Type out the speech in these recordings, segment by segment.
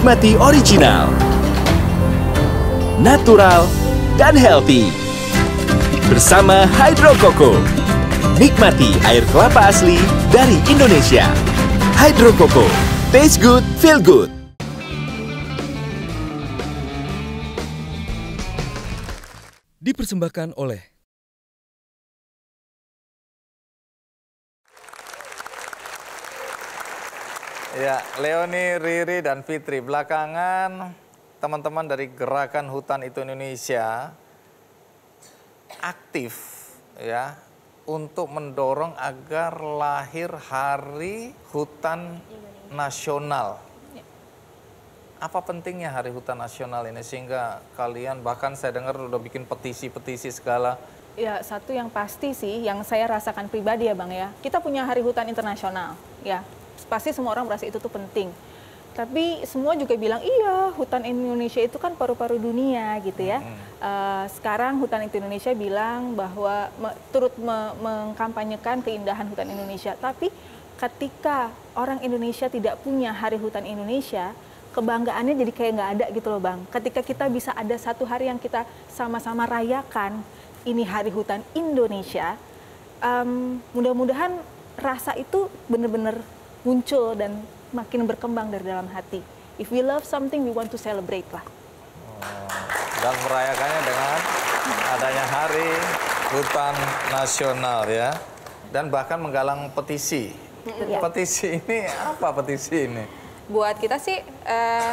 Nikmati original, natural, dan healthy. Bersama Hydro Coco. Nikmati air kelapa asli dari Indonesia. Hydro Coco. Taste good, feel good. Dipersembahkan oleh Ya, Leoni, Riri, dan Fitri. Belakangan teman-teman dari Gerakan Hutan Itu Indonesia aktif ya untuk mendorong agar lahir Hari Hutan Nasional. Apa pentingnya Hari Hutan Nasional ini sehingga kalian bahkan saya dengar udah bikin petisi-petisi segala. Ya, satu yang pasti sih, yang saya rasakan pribadi ya Bang ya, kita punya Hari Hutan Internasional, ya. Pasti semua orang merasa itu tuh penting. Tapi semua juga bilang, iya hutan Indonesia itu kan paru-paru dunia gitu ya. Uh, sekarang hutan Indonesia bilang bahwa me, turut me, mengkampanyekan keindahan hutan Indonesia. Tapi ketika orang Indonesia tidak punya Hari Hutan Indonesia, kebanggaannya jadi kayak nggak ada gitu loh bang. Ketika kita bisa ada satu hari yang kita sama-sama rayakan, ini Hari Hutan Indonesia, um, mudah-mudahan rasa itu benar-benar muncul dan makin berkembang dari dalam hati. If we love something, we want to celebrate lah. Oh, dan merayakannya dengan adanya Hari Hutan Nasional ya. Dan bahkan menggalang petisi. Ya. Petisi ini apa petisi ini? Buat kita sih eh,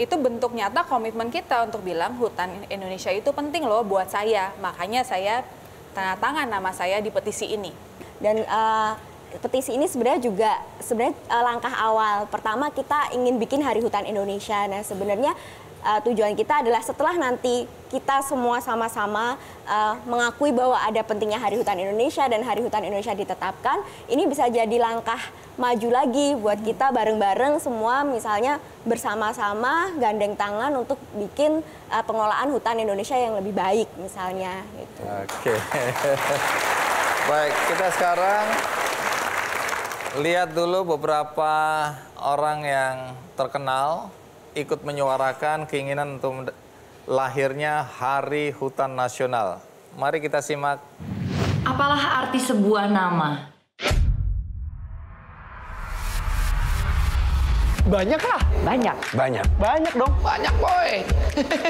itu bentuk nyata komitmen kita untuk bilang hutan Indonesia itu penting loh buat saya. Makanya saya tanda tangan nama saya di petisi ini. Dan uh, petisi ini sebenarnya juga sebenarnya uh, langkah awal. Pertama kita ingin bikin Hari Hutan Indonesia. Nah sebenarnya uh, tujuan kita adalah setelah nanti kita semua sama-sama uh, mengakui bahwa ada pentingnya Hari Hutan Indonesia dan Hari Hutan Indonesia ditetapkan, ini bisa jadi langkah maju lagi buat kita bareng-bareng semua misalnya bersama-sama gandeng tangan untuk bikin uh, pengelolaan hutan Indonesia yang lebih baik misalnya gitu. Oke. Baik, kita sekarang lihat dulu beberapa orang yang terkenal ikut menyuarakan keinginan untuk lahirnya Hari Hutan Nasional. Mari kita simak. Apalah arti sebuah nama? Banyak lah. Banyak. Banyak. Banyak dong. Banyak boy.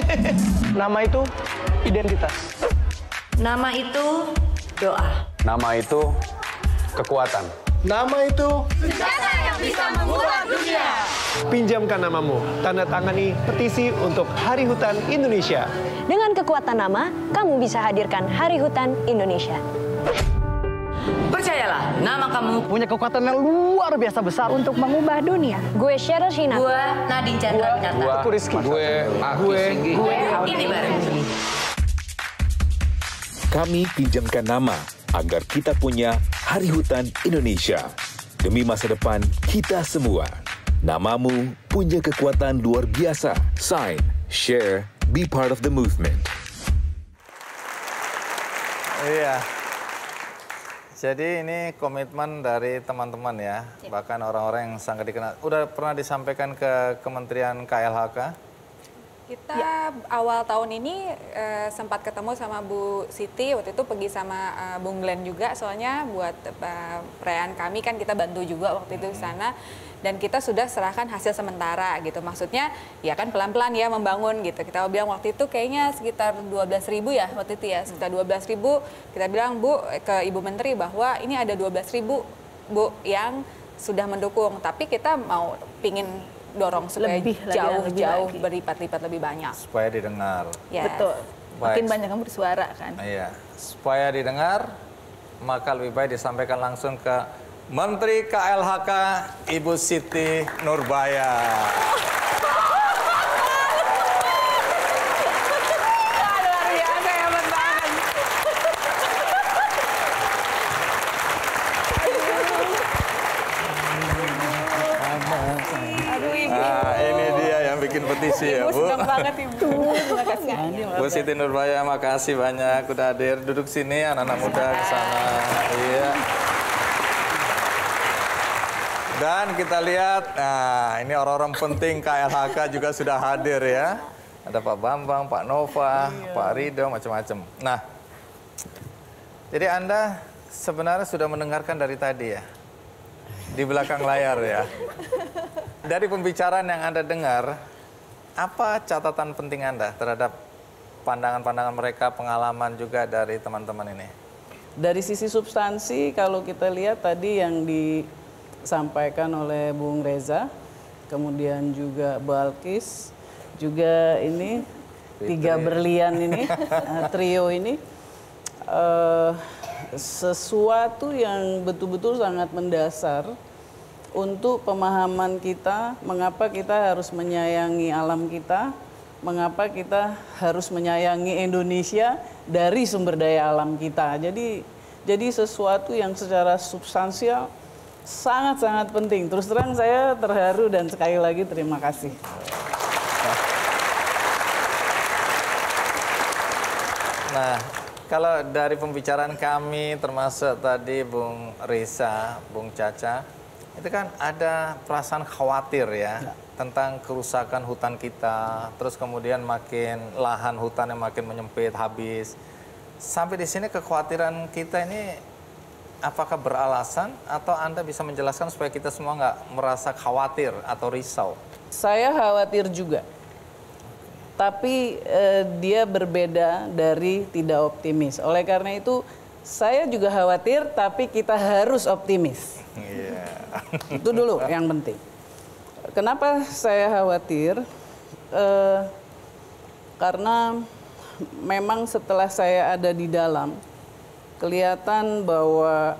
Nama itu identitas. Nama itu doa. Nama itu kekuatan. Nama itu senjata yang bisa mengubah dunia. Pinjamkan namamu, tanda tangani petisi untuk Hari Hutan Indonesia. Dengan kekuatan nama, kamu bisa hadirkan Hari Hutan Indonesia. Percayalah, nama kamu punya kekuatan yang luar biasa besar untuk mengubah dunia. Gue Cheryl Shina. Gue Nadine Chandra Winata. Gue Rizky. Gue Gue Gue ini bareng. Kami pinjamkan nama agar kita punya Hari Hutan Indonesia. Demi masa depan kita semua. Namamu punya kekuatan luar biasa. Sign, share, be part of the movement. Iya. Jadi ini komitmen dari teman-teman ya, bahkan orang-orang yang sangat dikenal. Udah pernah disampaikan ke Kementerian KLHK? Kita awal tahun ini eh, sempat ketemu sama Bu Siti, waktu itu pergi sama eh, Bung Glenn juga, soalnya buat eh, perayaan kami kan kita bantu juga waktu itu di sana. Dan kita sudah serahkan hasil sementara gitu, maksudnya ya kan pelan-pelan ya membangun gitu. Kita bilang waktu itu kayaknya sekitar 12 ribu ya waktu itu ya, sekitar 12 ribu. Kita bilang Bu ke Ibu Menteri bahwa ini ada 12 ribu Bu yang sudah mendukung, tapi kita mau pingin dorong supaya Lebih lagi dan jauh lebih jauh lagi. berlipat-lipat lebih banyak. Supaya didengar. Yes. Betul. Makin Baik. banyak kamu bersuara kan. Iya, supaya didengar, maka lebih baik disampaikan langsung ke Menteri KLHK Ibu Siti Nurbaya. Yang bikin petisi ya, Bu. senang banget ibu. Terima kasih. Bu Siti Nurbaya, makasih banyak udah hadir. Duduk sini, anak-anak muda ke sana. Iya. Dan kita lihat, nah ini orang-orang penting KLHK juga sudah hadir ya. Ada Pak Bambang, Pak Nova, Pak Rido, macam-macam. Nah, jadi Anda sebenarnya sudah mendengarkan dari tadi ya? Di belakang layar ya. Dari pembicaraan yang Anda dengar, apa catatan penting Anda terhadap pandangan-pandangan mereka, pengalaman juga dari teman-teman ini? Dari sisi substansi, kalau kita lihat tadi yang disampaikan oleh Bung Reza, kemudian juga Balkis, juga ini tiga berlian ini, eh, trio ini, uh, sesuatu yang betul-betul sangat mendasar untuk pemahaman kita mengapa kita harus menyayangi alam kita, mengapa kita harus menyayangi Indonesia dari sumber daya alam kita. Jadi jadi sesuatu yang secara substansial sangat-sangat penting. Terus terang saya terharu dan sekali lagi terima kasih. Nah, kalau dari pembicaraan kami termasuk tadi Bung Risa, Bung Caca, itu kan ada perasaan khawatir ya, ya tentang kerusakan hutan kita, terus kemudian makin lahan hutan yang makin menyempit, habis. Sampai di sini kekhawatiran kita ini apakah beralasan atau Anda bisa menjelaskan supaya kita semua nggak merasa khawatir atau risau? Saya khawatir juga. Tapi eh, dia berbeda dari tidak optimis. Oleh karena itu saya juga khawatir tapi kita harus optimis. Yeah. Itu dulu yang penting. Kenapa saya khawatir? Eh, karena memang setelah saya ada di dalam, kelihatan bahwa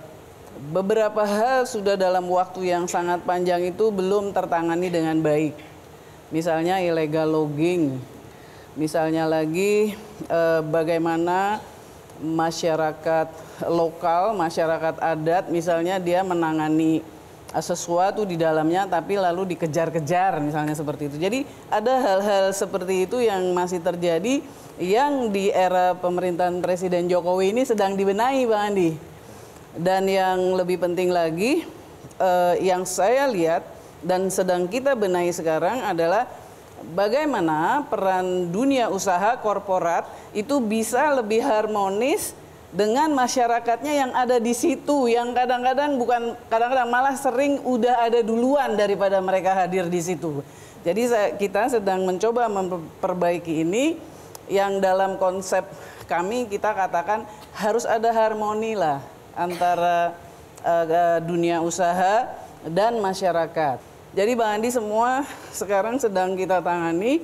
beberapa hal sudah dalam waktu yang sangat panjang itu belum tertangani dengan baik. Misalnya illegal logging, misalnya lagi eh, bagaimana masyarakat lokal, masyarakat adat, misalnya dia menangani sesuatu di dalamnya tapi lalu dikejar-kejar misalnya seperti itu. Jadi ada hal-hal seperti itu yang masih terjadi yang di era pemerintahan Presiden Jokowi ini sedang dibenahi Bang Andi. Dan yang lebih penting lagi eh, yang saya lihat dan sedang kita benahi sekarang adalah bagaimana peran dunia usaha korporat itu bisa lebih harmonis dengan masyarakatnya yang ada di situ yang kadang-kadang bukan kadang-kadang malah sering udah ada duluan daripada mereka hadir di situ. Jadi kita sedang mencoba memperbaiki ini yang dalam konsep kami kita katakan harus ada harmoni lah antara uh, dunia usaha dan masyarakat. Jadi Bang Andi semua sekarang sedang kita tangani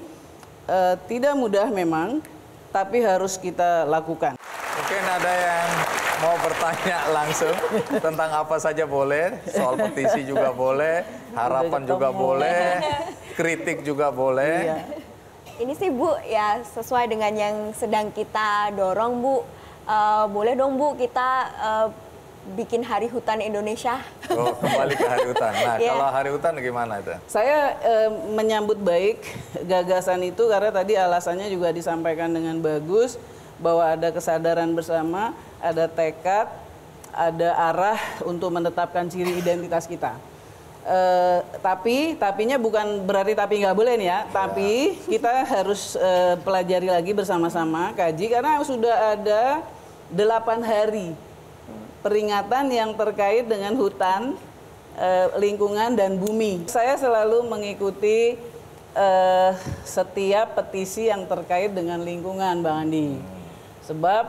uh, tidak mudah memang tapi harus kita lakukan. Mungkin ada yang mau bertanya langsung tentang apa saja boleh, soal petisi juga boleh, harapan juga boleh, kritik juga boleh. Iya. Ini sih Bu ya sesuai dengan yang sedang kita dorong Bu. Uh, boleh dong Bu kita uh, bikin Hari Hutan Indonesia. Oh, kembali ke Hari Hutan. Nah, yeah. kalau Hari Hutan gimana itu? Saya uh, menyambut baik gagasan itu karena tadi alasannya juga disampaikan dengan bagus bahwa ada kesadaran bersama, ada tekad, ada arah untuk menetapkan ciri identitas kita. Uh, tapi tapinya bukan berarti tapi nggak boleh nih ya, tapi kita harus uh, pelajari lagi bersama-sama kaji karena sudah ada delapan hari peringatan yang terkait dengan hutan, uh, lingkungan dan bumi. Saya selalu mengikuti setiap petisi yang terkait dengan lingkungan, Bang Andi. Sebab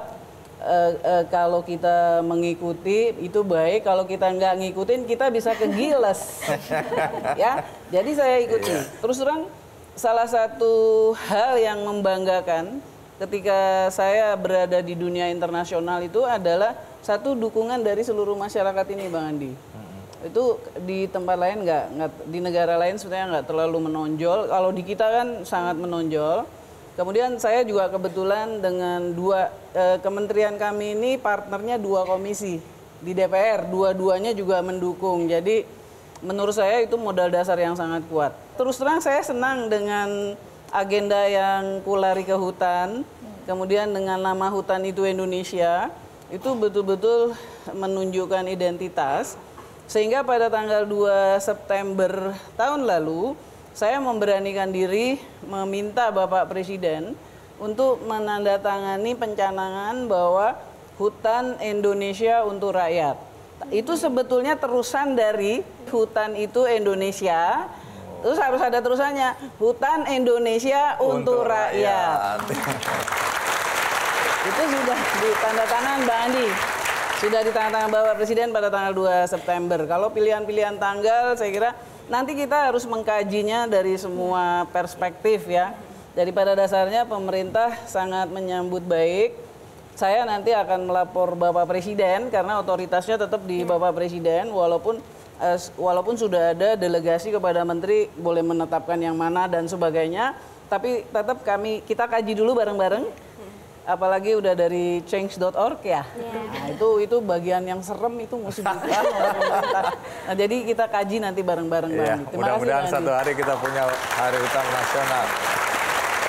uh, uh, kalau kita mengikuti itu baik, kalau kita nggak ngikutin kita bisa kegiles, ya. Jadi saya ikuti. Iya. Terus terang salah satu hal yang membanggakan ketika saya berada di dunia internasional itu adalah satu dukungan dari seluruh masyarakat ini, Bang Andi. Itu di tempat lain nggak, di negara lain sebenarnya nggak terlalu menonjol. Kalau di kita kan sangat menonjol Kemudian saya juga kebetulan dengan dua eh, kementerian kami ini partnernya dua komisi di DPR, dua-duanya juga mendukung. Jadi menurut saya itu modal dasar yang sangat kuat. Terus terang saya senang dengan agenda yang kulari ke hutan, kemudian dengan nama hutan itu Indonesia, itu betul-betul menunjukkan identitas Sehingga pada tanggal 2 September tahun lalu, saya memberanikan diri meminta Bapak Presiden untuk menandatangani pencanangan bahwa hutan Indonesia untuk rakyat. Itu sebetulnya terusan dari hutan itu Indonesia. Terus harus ada terusannya, hutan Indonesia untuk, rakyat. Itu sudah ditandatangan Mbak Andi. Sudah ditandatangan Bapak Presiden pada tanggal 2 September. Kalau pilihan-pilihan tanggal saya kira nanti kita harus mengkajinya dari semua perspektif ya. Jadi pada dasarnya pemerintah sangat menyambut baik. Saya nanti akan melapor Bapak Presiden karena otoritasnya tetap di Bapak Presiden walaupun eh, walaupun sudah ada delegasi kepada menteri boleh menetapkan yang mana dan sebagainya, tapi tetap kami kita kaji dulu bareng-bareng apalagi udah dari change.org ya. Nah, itu itu bagian yang serem itu mesti. Nah, jadi kita kaji nanti bareng-bareng Iya. Terima kasih, mudah-mudahan satu hari kita punya hari hutan nasional.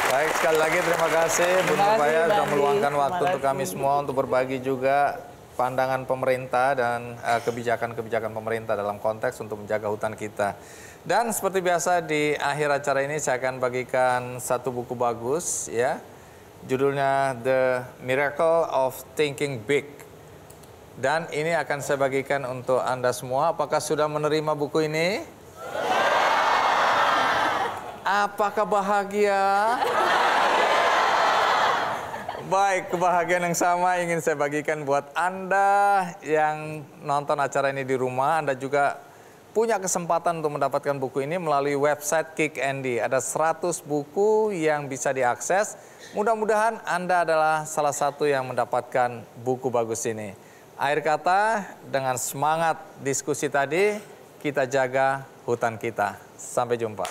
Baik, sekali lagi terima kasih Bu Bang sudah meluangkan waktu untuk kami semua untuk berbagi juga pandangan pemerintah dan eh, kebijakan-kebijakan pemerintah dalam konteks untuk menjaga hutan kita. Dan seperti biasa di akhir acara ini saya akan bagikan satu buku bagus ya. Judulnya The Miracle of Thinking Big. Dan ini akan saya bagikan untuk Anda semua. Apakah sudah menerima buku ini? Apakah bahagia? Baik, kebahagiaan yang sama ingin saya bagikan buat Anda yang nonton acara ini di rumah. Anda juga punya kesempatan untuk mendapatkan buku ini melalui website Kick Andy. Ada 100 buku yang bisa diakses. Mudah-mudahan Anda adalah salah satu yang mendapatkan buku bagus ini. Akhir kata, dengan semangat diskusi tadi, kita jaga hutan kita. Sampai jumpa.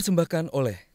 Dipersembahkan oleh